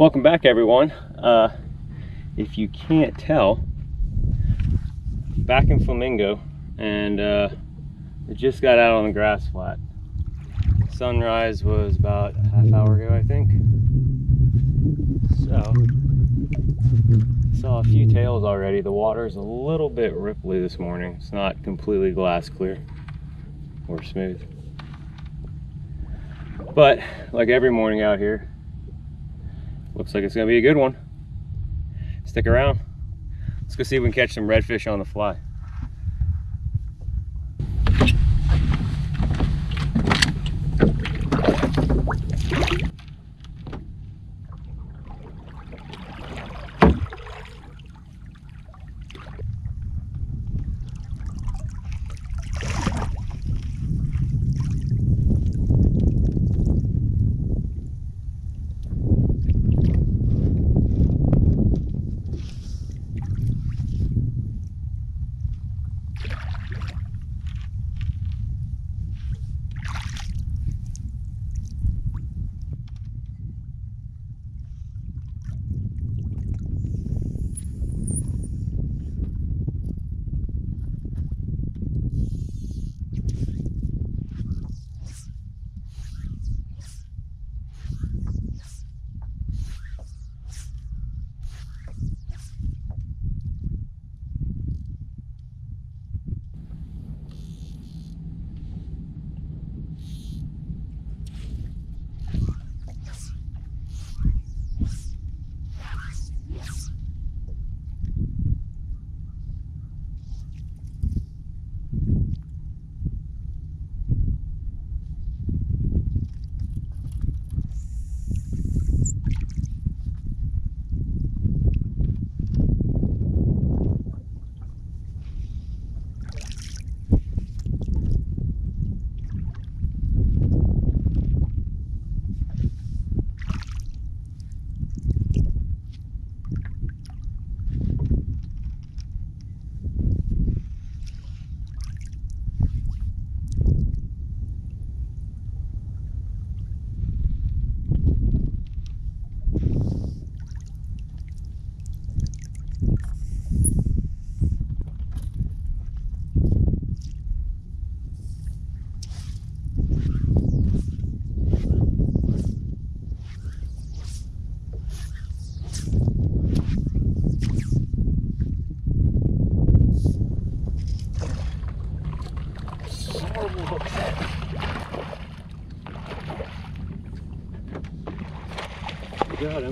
Welcome back everyone. Uh, if you can't tell, back in Flamingo and uh, just got out on the grass flat. Sunrise was about a half hour ago I think. So, saw a few tails already. The water's a little bit ripply this morning. It's not completely glass clear or smooth. But like every morning out here, looks like it's gonna be a good one. Stick around. Let's go see if we can catch some redfish on the fly.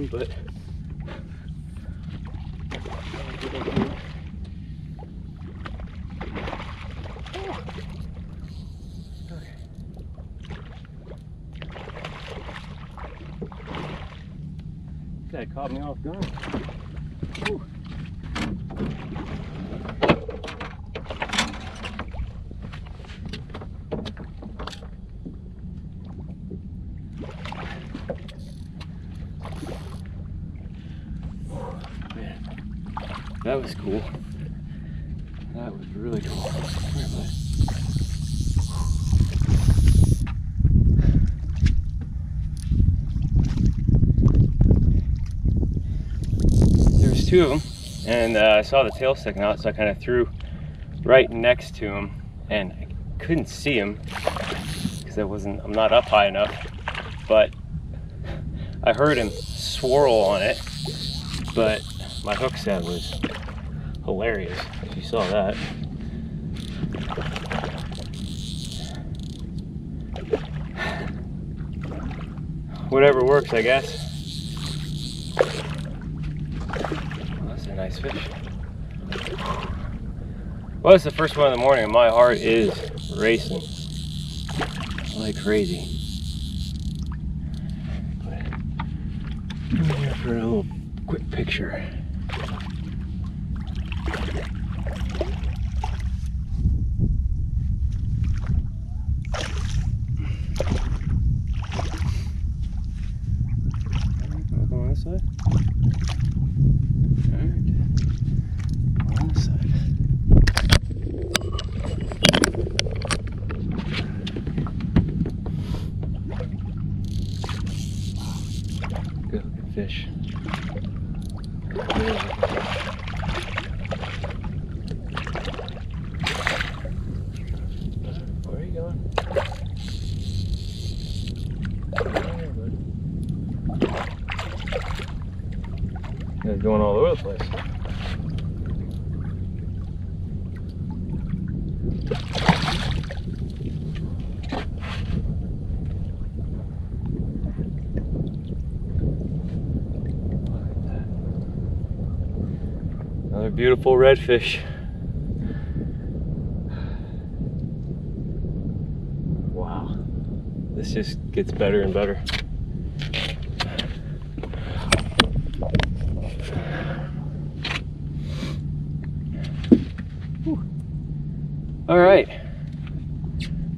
Got him, but That caught me off guard. Whew. That was cool. That was really cool. There's two of them, and uh, I saw the tail sticking out, so I kind of threw right next to him, and I couldn't see him because I wasn't. I'm not up high enough, but I heard him swirl on it, but my hook set was hilarious if you saw that. Whatever works, I guess. Well, that's a nice fish. Well, it's the first one in the morning my heart is racing like crazy. For a little quick picture. side. Alright. On this side. Good, good fish. Where are you going? They're going all over the place. Another beautiful redfish. Wow. This just gets better and better. All right.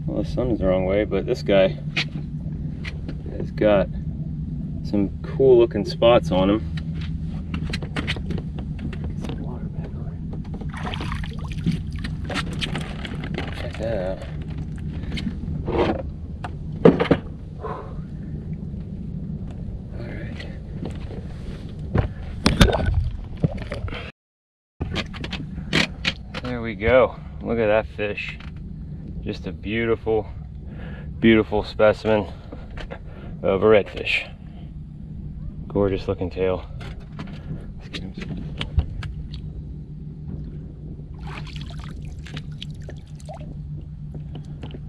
Well, the sun is the wrong way, but this guy has got some cool looking spots on him. Check that out. There we go. Look at that fish. Just a beautiful, beautiful specimen of a redfish. Gorgeous looking tail.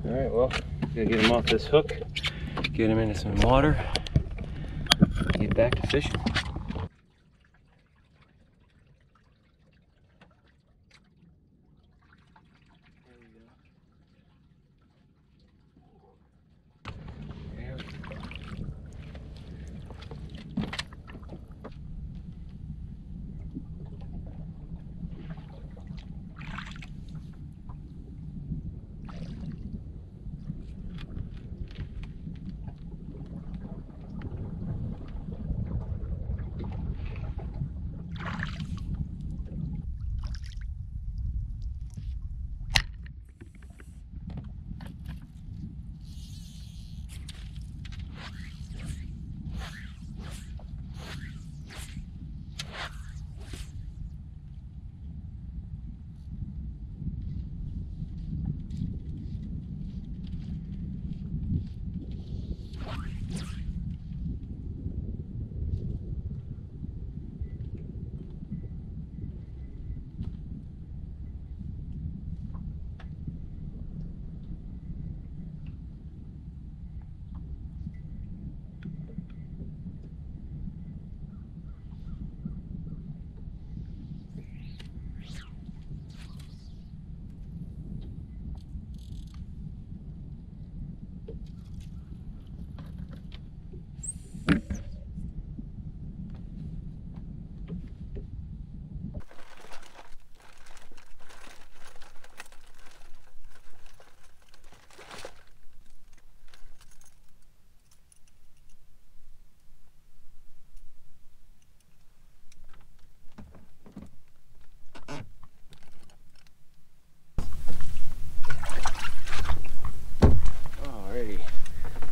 All right, well, gotta get him off this hook, get him into some water, get back to fishing.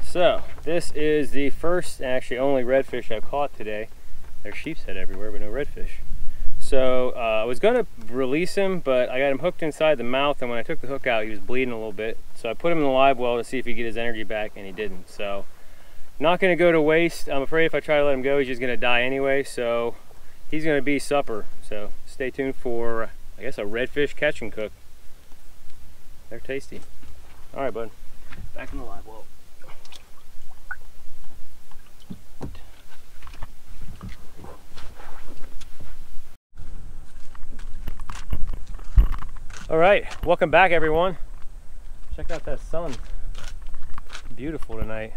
So, this is the first, and actually only redfish I've caught today. There's sheepshead everywhere, but no redfish. So, uh, I was gonna release him, but I got him hooked inside the mouth, and when I took the hook out, he was bleeding a little bit. So I put him in the live well to see if he could get his energy back, and he didn't. So, not gonna go to waste. I'm afraid if I try to let him go, he's just gonna die anyway. So, he's gonna be supper. So, stay tuned for, I guess, a redfish catch and cook. They're tasty. All right, bud. Back in the live well. All right, welcome back everyone. Check out that sun. Beautiful tonight.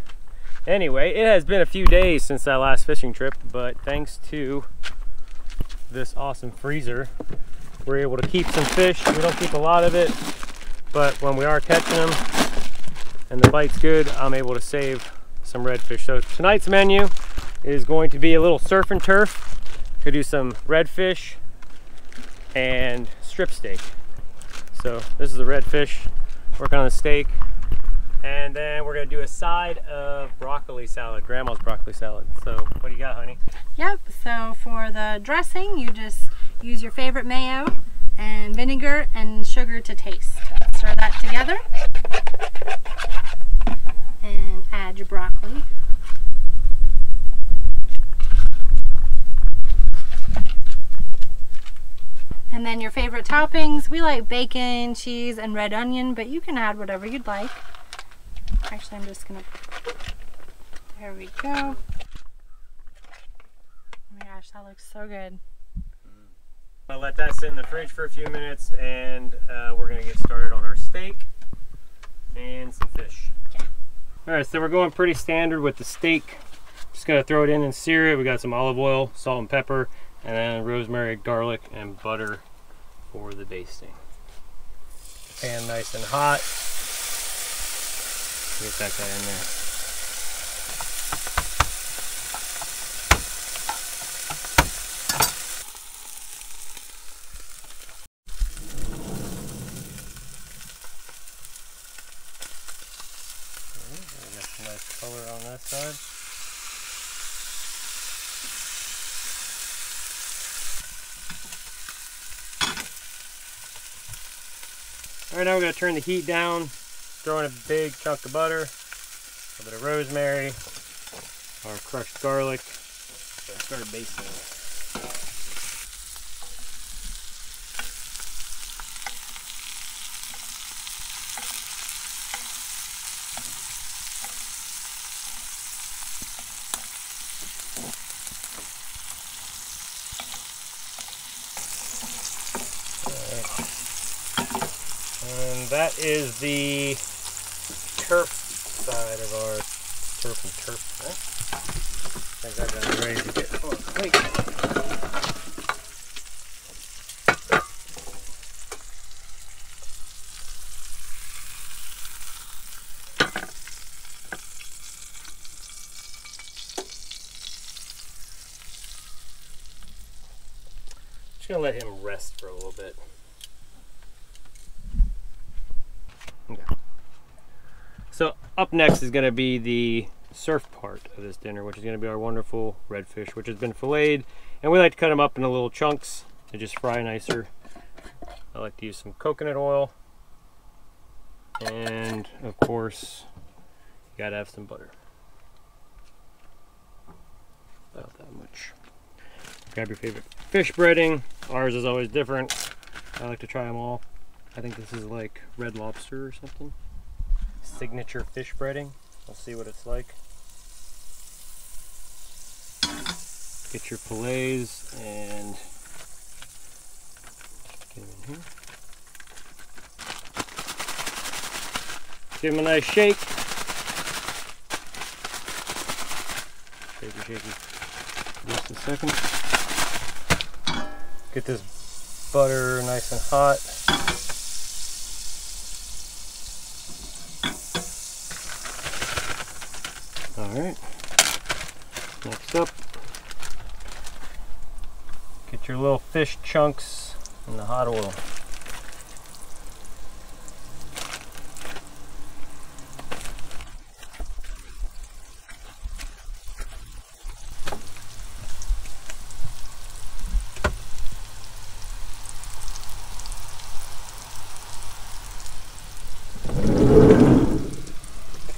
Anyway, it has been a few days since that last fishing trip, but thanks to this awesome freezer, we're able to keep some fish. We don't keep a lot of it, but when we are catching them, and the bite's good, I'm able to save some redfish. So tonight's menu is going to be a little surf and turf. Could do some redfish and strip steak. So this is the redfish, working on the steak. And then we're gonna do a side of broccoli salad, grandma's broccoli salad. So what do you got, honey? Yep, so for the dressing, you just use your favorite mayo and vinegar and sugar to taste. Stir that together and add your broccoli. And then your favorite toppings, we like bacon, cheese, and red onion, but you can add whatever you'd like. Actually, I'm just gonna, there we go. Oh my gosh, that looks so good. I'll let that sit in the fridge for a few minutes and uh, we're gonna get started on our steak and some fish. Yeah. All right, so we're going pretty standard with the steak. Just gonna throw it in and sear it. We got some olive oil, salt and pepper, and then rosemary, garlic, and butter for the basting. Pan nice and hot. Get that guy in there. Got some nice color on that side. All right, now we're gonna turn the heat down, throw in a big chunk of butter, a little bit of rosemary, our crushed garlic. Start basting it. And that is the turf side of our turf and turf. I think gonna ready to get on the plate. Just gonna let him rest for a little bit. So up next is going to be the surf part of this dinner, which is going to be our wonderful redfish, which has been filleted. And we like to cut them up into little chunks to just fry nicer. I like to use some coconut oil. And of course, you gotta have some butter. About that much. Grab your favorite fish breading. Ours is always different. I like to try them all. I think this is like Red Lobster or something. Signature fish breading. We'll see what it's like. Get your fillets and get in here. Give them a nice shake. Shaky, shaky. Just a second. Get this butter nice and hot. Alright. Next up, get your little fish chunks in the hot oil.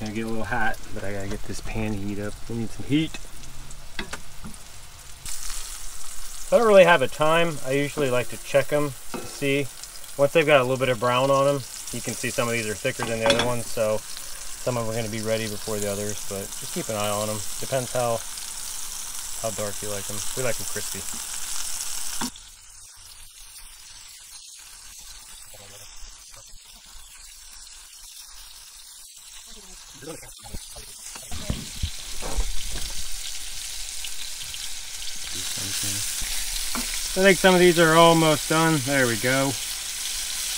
Gonna get a little hot, but I gotta get this pan heat up. We need some heat. I don't really have a time. I usually like to check them to see. Once they've got a little bit of brown on them, you can see some of these are thicker than the other ones, so some of them are gonna be ready before the others, but just keep an eye on them. Depends how how dark you like them. We like them crispy. I think some of these are almost done. There we go.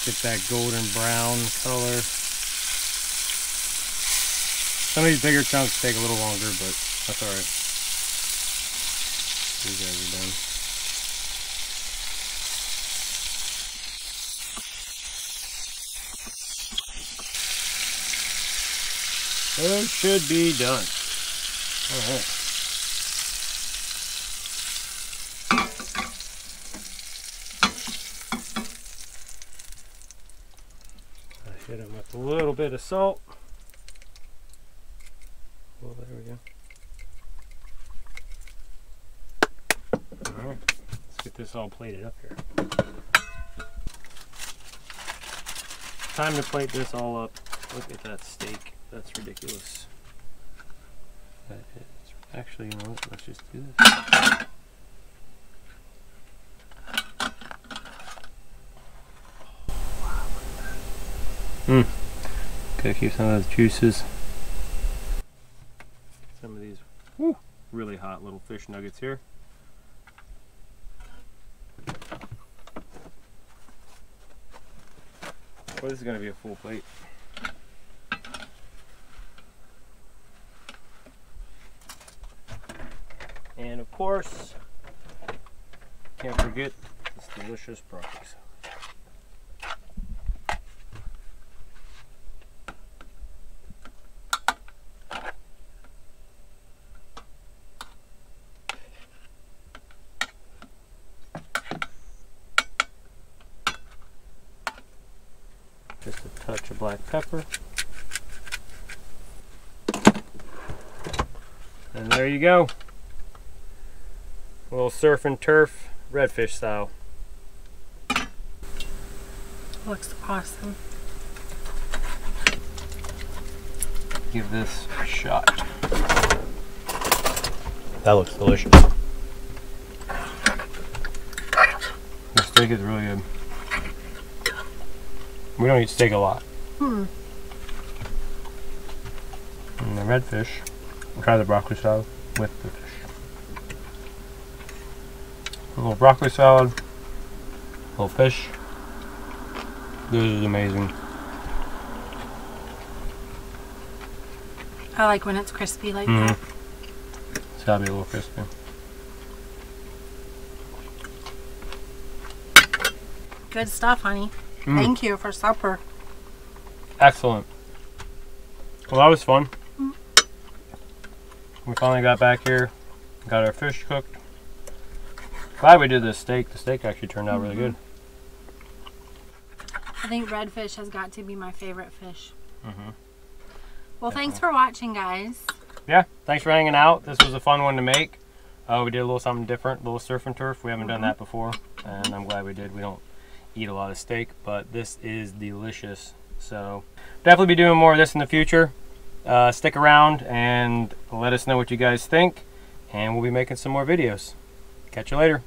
Get that golden brown color. Some of these bigger chunks take a little longer, but that's alright. These guys are done. Those should be done. All right. A little bit of salt. Well, there we go. All right, let's get this all plated up here. Time to plate this all up. Look at that steak. That's ridiculous. That is actually, you know what? Let's just do this. Hmm. Gotta keep some of those juices. Some of these whew, really hot little fish nuggets here. Well, this is gonna be a full plate. And of course, can't forget this delicious broccoli salad. Just a touch of black pepper. And there you go. A little surf and turf redfish style. Looks awesome. Give this a shot. That looks delicious. The steak is really good. We don't eat steak a lot. Hmm. And the redfish, we'll try the broccoli salad with the fish. A little broccoli salad, a little fish. This is amazing. I like when it's crispy like Mhm. that. It's gotta be a little crispy. Good stuff, honey. Mm. Thank you for supper. Excellent. Well, that was fun. We finally got back here, got our fish cooked. Glad we did this steak. The steak actually turned out really good. I think redfish has got to be my favorite fish. Mhm. Well, thanks for watching, guys. Yeah, thanks for hanging out. This was a fun one to make. Uh, we did a little something different, a little surf and turf. We haven't done that before, and I'm glad we did. We don't eat a lot of steak, but this is delicious. So definitely be doing more of this in the future. Uh, stick around and let us know what you guys think, and we'll be making some more videos. Catch you later.